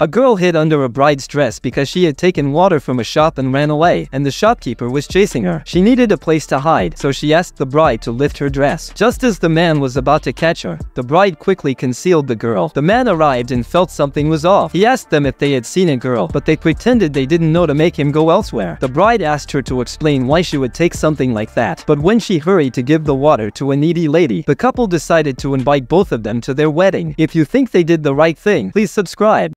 A girl hid under a bride's dress because she had taken water from a shop and ran away, and the shopkeeper was chasing her. She needed a place to hide, so she asked the bride to lift her dress. Just as the man was about to catch her, the bride quickly concealed the girl. The man arrived and felt something was off. He asked them if they had seen a girl, but they pretended they didn't know to make him go elsewhere. The bride asked her to explain why she would take something like that, but when she hurried to give the water to a needy lady, the couple decided to invite both of them to their wedding. If you think they did the right thing, please subscribe.